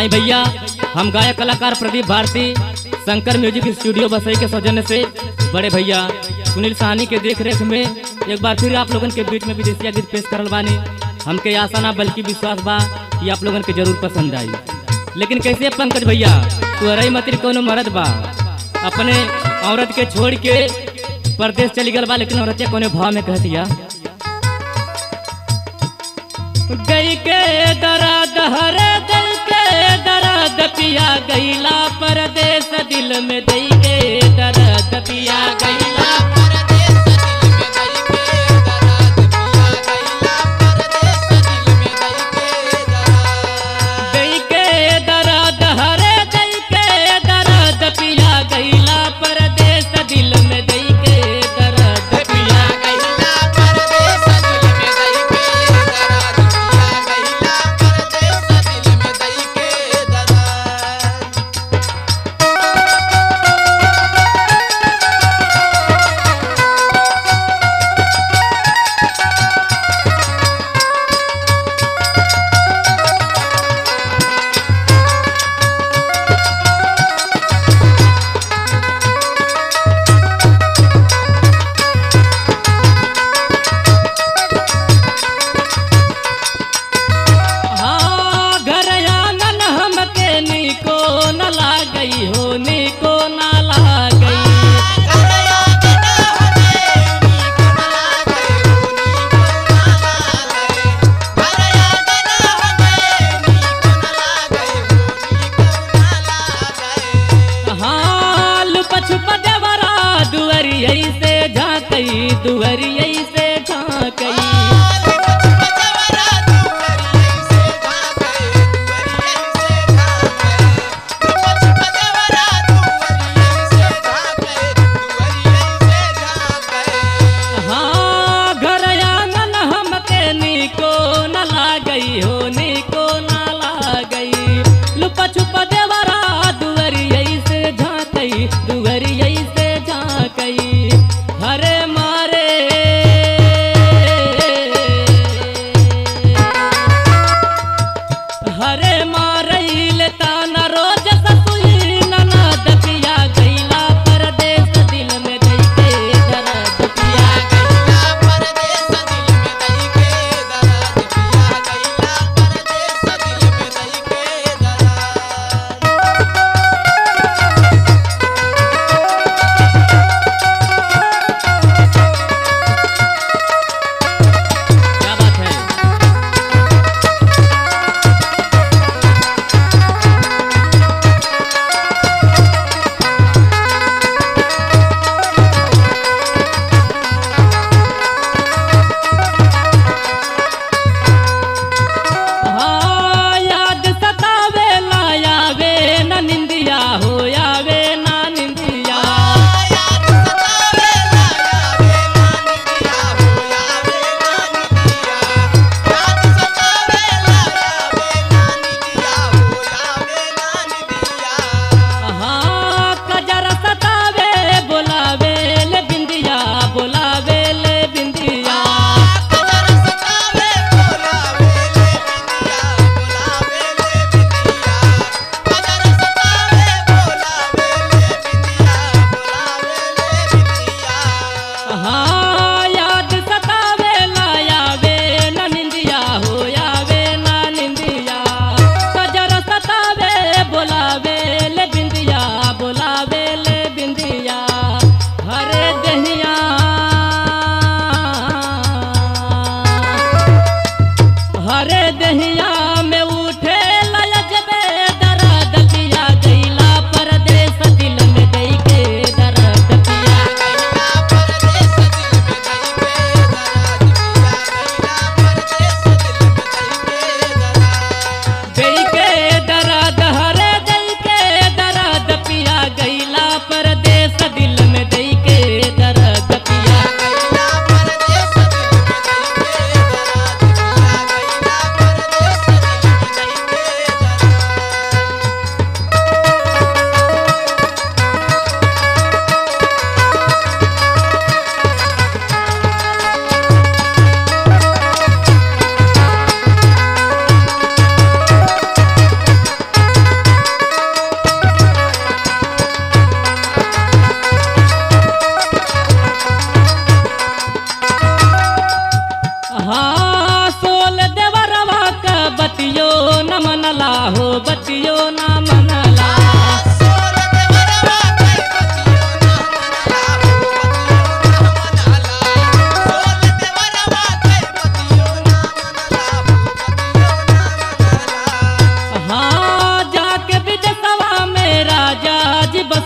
आई भैया, हम गायक कलाकार प्रदीप भारती, शंकर म्यूज़िक स्टूडियो बसई के सौजन्य से बड़े भैया, सुनील साहनी के देख रेख में एक बार फिर आप लोगन के बीच में विदेशिया गीत पेश करल बानी। हमके आशा ना, बल्कि विश्वास बा कि आप लोगन के ज़रूर पसंद आई। लेकिन कैसे पंकज भैया, तू अरई मतिर कोनो मरद बा? अपने औरत के छोड़ के परदेश चली गल बा, लेकिन औरतिया कोने भाव में कह दिया गई के दर्द हरे दिल पिया गईला परदेश दिल में दई cair.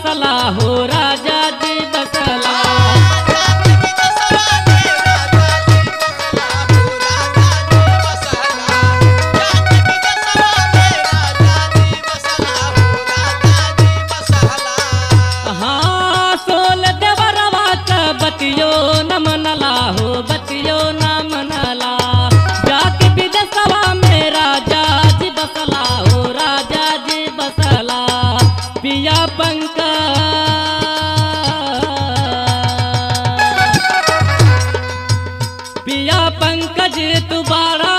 बसला हो राजा जी बसला। भैया पंकज तू बाड़ा